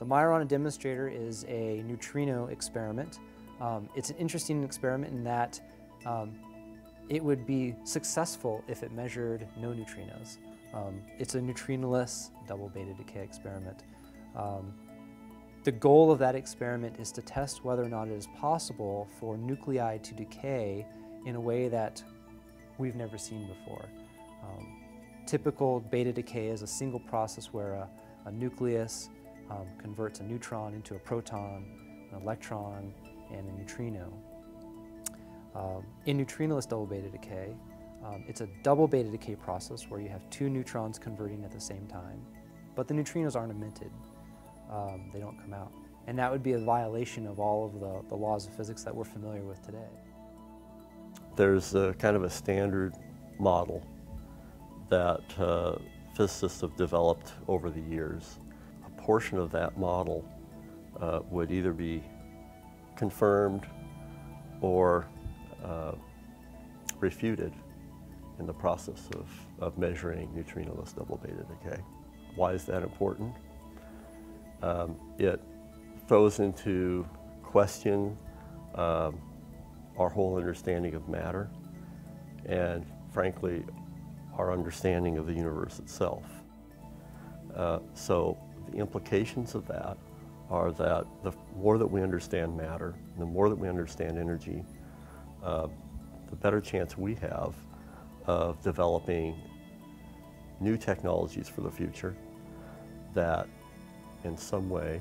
The Majorana demonstrator is a neutrino experiment. Um, it's an interesting experiment in that um, it would be successful if it measured no neutrinos. Um, it's a neutrinoless double beta decay experiment. Um, the goal of that experiment is to test whether or not it is possible for nuclei to decay in a way that we've never seen before. Um, typical beta decay is a single process where a, a nucleus um, converts a neutron into a proton, an electron, and a neutrino. Um, in neutrinoless double beta decay, um, it's a double beta decay process where you have two neutrons converting at the same time, but the neutrinos aren't emitted. Um, they don't come out. And that would be a violation of all of the, the laws of physics that we're familiar with today. There's a kind of a standard model that uh, physicists have developed over the years. Portion of that model uh, would either be confirmed or uh, refuted in the process of, of measuring neutrinoless double beta decay. Why is that important? Um, it throws into question um, our whole understanding of matter and frankly our understanding of the universe itself. Uh, so the implications of that are that the more that we understand matter, the more that we understand energy, uh, the better chance we have of developing new technologies for the future that in some way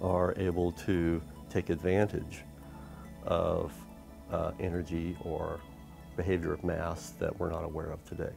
are able to take advantage of uh, energy or behavior of mass that we're not aware of today.